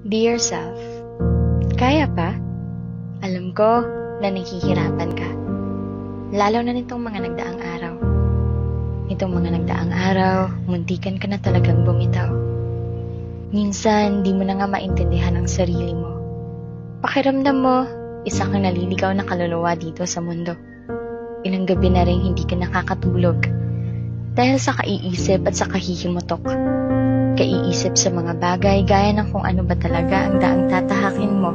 Be yourself. Kaya pa? Alam ko na nahihirapan ka. Lalo na nitong mga nagdaang araw. Nitong mga nagdaang araw, muntikan ka na talagang bumitaw. Minsan, di mo na nga maintindihan ang sarili mo. Pakiramdam mo, isa kang naliligaw na kaluluwa dito sa mundo. Ilang gabi na rin hindi ka nakakatulog. Dahil sa kaiisip at sa kahihimutok. Kaiisip sa mga bagay gaya ng kung ano ba talaga ang daang tatahakin mo.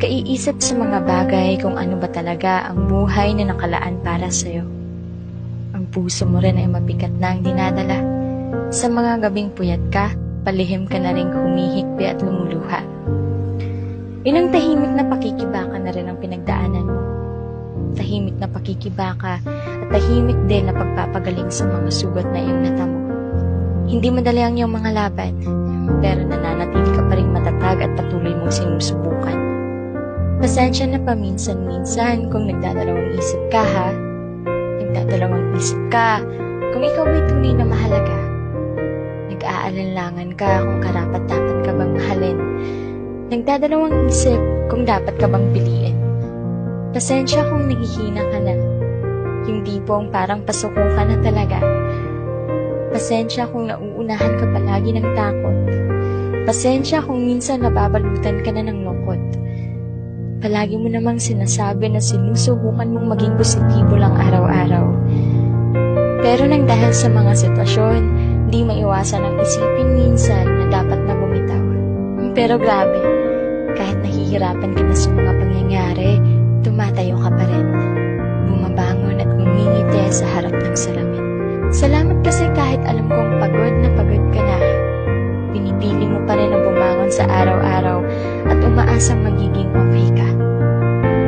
Kaiisip sa mga bagay kung ano ba talaga ang buhay na nakalaan para sa'yo. Ang puso mo rin ay mabigat na ang dinadala. Sa mga gabing puyat ka, palihim ka na rin humihikbi at lumuluha. Ilang tahimik na pakikibaka na rin ang pinagdaanan mo. Tahimik na pakikibaka at tahimik din na pagpapagaling sa mga sugat na iyong natamo. Hindi madali ang iyong mga laban, pero nananatili ka pa rin matatag at patuloy mong sinusubukan. Pasensya na paminsan-minsan kung nagdadalawang isip ka ha. Nagdadalawang isip ka kung ikaw may tunay na mahalaga. Nag-aalanlangan ka kung karapat-dapat ka bang mahalin. Nagdadalawang isip kung dapat ka bang piliin. Pasensya kung naghihina ka na. Yung tipong parang pasuko ka na talaga. Pasensya kung nauunahan ka palagi ng takot. Pasensya kung minsan nababalutan ka na ng lungkot. Palagi mo namang sinasabi na sinusubukan mong maging positibo lang araw-araw. Pero nang dahil sa mga sitwasyon, di maiwasan ang isipin minsan na dapat na bumitaw. Pero grabe, kahit nahihirapan ka na sa mga pangyayari, tumatayo ka pa rin. Bumabangon at Pinipili mo pa rin na bumangon sa araw-araw at umaasang magiging okay ka.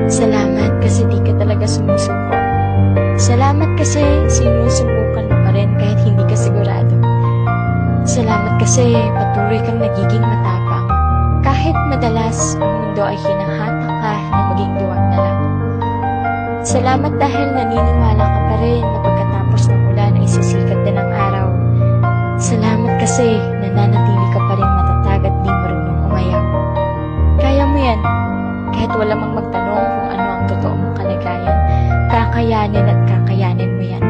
Salamat kasi di ka talaga sumusuko. Salamat kasi sinusubukan mo pa rin kahit hindi ka sigurado. Salamat kasi patuloy kang nagiging matapang. Kahit madalas ang mundo ay hinahatak ka na maging duwag na lang. Salamat dahil naniniwala ka pa rin na pagkatapos ng ulan ay sisikat din ang araw. Salamat kasi kahit wala mang magtanong kung ano ang totoo mong kalagayan, kakayanin at kakayanin mo yan.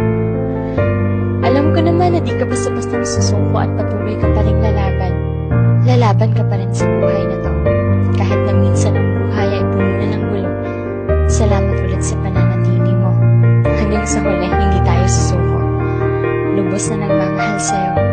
Alam ko naman na di ka basta-basta susuko at patuloy ka pa rin lalaban. Lalaban ka pa rin sa buhay na to. Kahit na minsan ang buhay ay puno na ng gulo. Salamat ulit sa pananatili mo. Hanggang sa huli, hindi tayo susuko. Lubos na nagmamahal sa'yo.